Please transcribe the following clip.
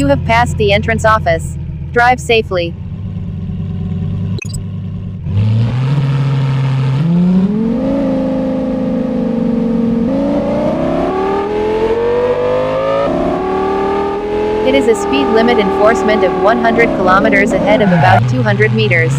You have passed the entrance office. Drive safely. It is a speed limit enforcement of 100 kilometers ahead of about 200 meters.